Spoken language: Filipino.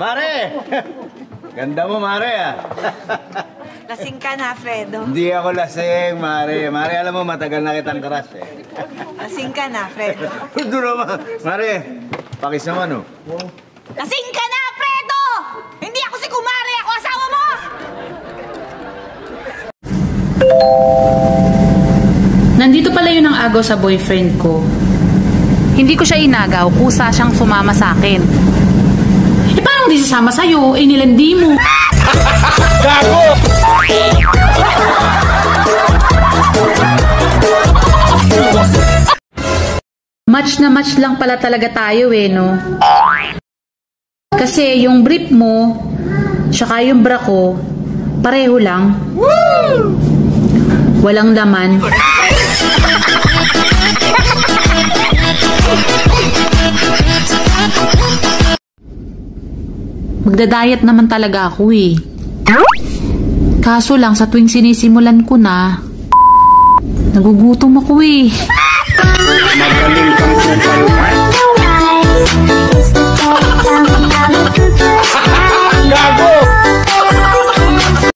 Mare! Ganda mo, Mare, ah. Lasing ka na, Fredo. Hindi ako lasing, Mare. Mare, alam mo, matagal na kitang karas, eh. Lasing ka na, Fredo. Ito naman. Mare, pakis naman, oh. Lasing ka na, Fredo! Hindi ako si Kumari, ako asawa mo! Nandito pala yun ang agaw sa boyfriend ko. Hindi ko siya inagaw, kusa siyang sumama sa akin. Paano di sasama sa'yo? Eh nilandi mo. Match na match lang pala talaga tayo eh, no? Kasi yung brief mo, tsaka yung bra ko, pareho lang. Walang laman. Magda-diet naman talaga ako eh. Kaso lang sa tuwing sinisimulan ko na, nagugutom ako eh.